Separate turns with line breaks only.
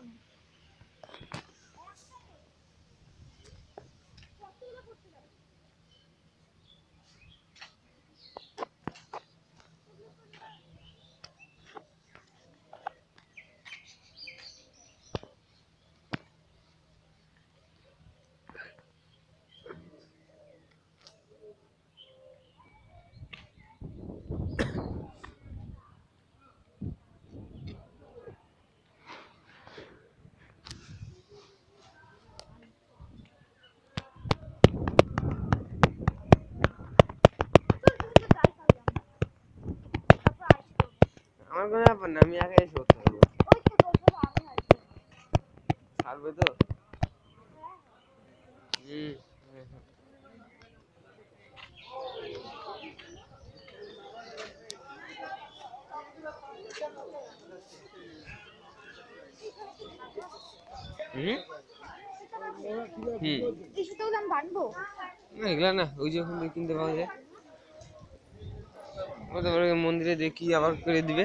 না আমার কোনো ব্যাপার না, আমি একাই এসে করতে পারব। ছাড়বে তো? এগুলা না, ওই যে ওখান থেকে কিনতে পাওয়া যায়। মন্দিরে দেখি আবার করে দিবে।